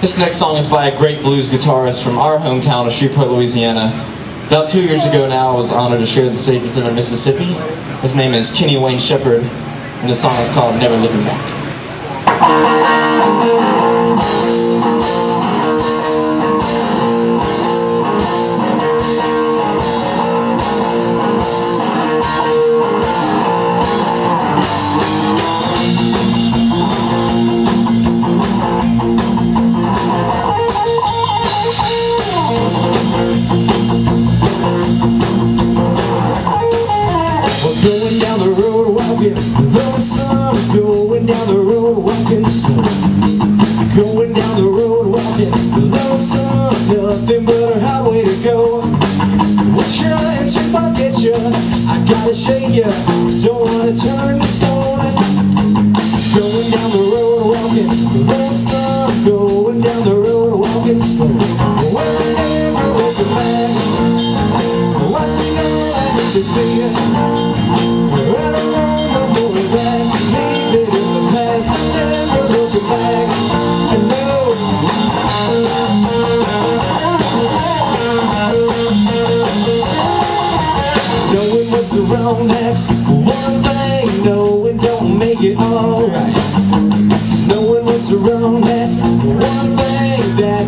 This next song is by a great blues guitarist from our hometown of Shreveport, Louisiana. About two years ago now, I was honored to share the stage with him in Mississippi. His name is Kenny Wayne Shepherd, and the song is called Never Looking Back. Sun Going down the road walking slow. Going down the road walking, sun Nothing but a highway to go. We're trying to forget you I gotta shake you Don't wanna turn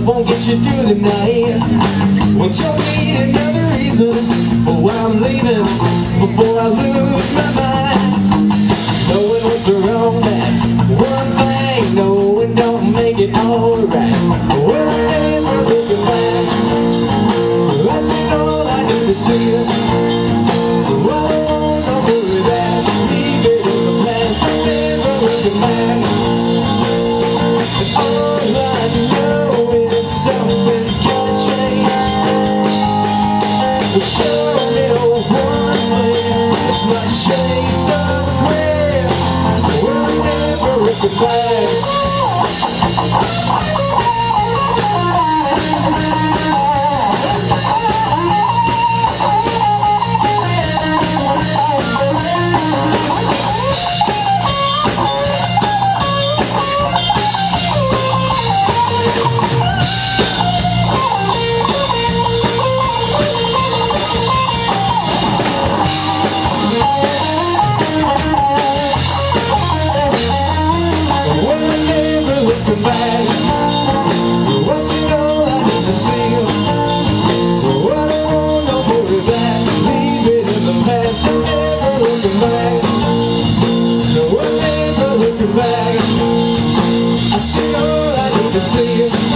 That won't get you through the night. Well, tell me another reason For why I'm leaving Before I lose my mind. Knowing what's wrong, that's one thing. Knowing don't make it alright never back. I see all I need to see